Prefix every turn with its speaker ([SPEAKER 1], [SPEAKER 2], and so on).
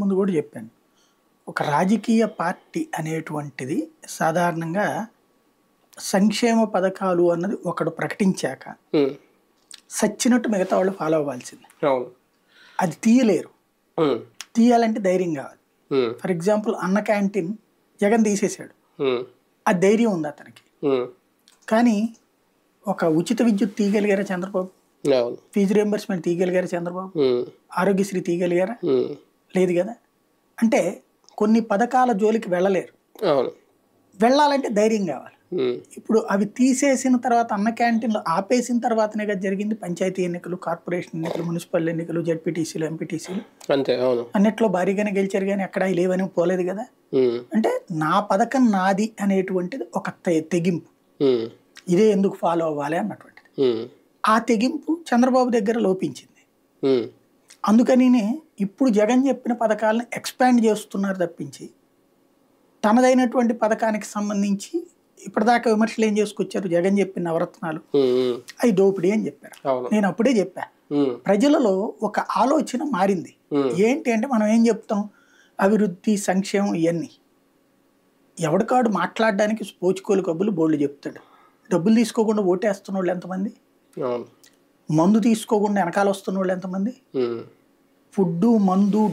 [SPEAKER 1] ముందు కూడా చెప్పాను. ఒక రాజకీయ పార్టీ అనేటువంటిది సాధారణంగా సంక్షేమ పథకాలు అన్నది ఒకడు ప్రకటించాక సచ్చినట్టు మిగతా వాళ్ళు ఫాలో అవ్వాల్సింది. అది తీయలేరు. తీయాలంటే ధైర్యం కావాలి. For example Anna canteen Jagan తీసేశాడు. ఆ ధైర్యం ఉంది అతనికి. కానీ ఒక ఉచిత విద్యుత్ తీయగలిగారా చంద్రబాబు? ఫీజు రియంబర్స్మెంట్ తీయగలిగారా చంద్రబాబు? ఆరోగ్యశ్రీ తీయగలిగారా? లేదు కదా? అంటే కొన్ని పథకాల జోలికి వెళ్ళలేరు. వెళ్ళాలంటే ధైర్యం కావాలి. ఇప్పుడు అవి తీసేసిన తర్వాత అన్న క్యాంటీన్లు ఆపేసిన తర్వాతనే కదా జరిగింది. పంచాయతీ ఎన్నికలు కార్పొరేషన్ ఎన్నికలు మున్సిపల్ ఎన్నికలు జడ్పీటీసీలు ఎంపీటీసీలు.
[SPEAKER 2] అంతే అవును.
[SPEAKER 1] అన్నిట్లో భారీగానే గెలిచారు కానీ ఎక్కడ లేవని పోలేదు కదా? అంటే నా పథకం నాది అనేటువంటిది ఒక తె- తెగింపు. ఇదే ఎందుకు ఫాలో అవ్వాలి అన్నటువంటిది. ఆ తెగింపు చంద్రబాబు దగ్గర లోపించింది. అందుకనినే ఇప్పుడు జగన్ చెప్పిన పథకాలను ఎక్స్పాండ్ చేస్తున్నారు తప్పించి తనదైనటువంటి పథకానికి సంబంధించి ఇప్పటిదాకా విమర్శలు ఏం చేసుకొచ్చారు? జగన్ చెప్పిన నవరత్నాలు. అవి దోపిడీ అని చెప్పారు. నేను అప్పుడే చెప్పా. ప్రజలలో ఒక ఆలోచన మారింది. ఏంటి అంటే మనం ఏం చెప్తాం? అభివృద్ధి సంక్షేమం ఇవన్నీ ఎవడికాడు మాట్లాడడానికి పోచుకోలు కబ్బులు బోళ్ళు చెప్తాడు. డబ్బులు తీసుకోకుండా ఓటేస్తున్న వాళ్ళు ఎంతమంది మందు తీసుకోకుండా వెనకాల వస్తున్న వాళ్ళు ఎంతమంది? ఫుడ్డు మందు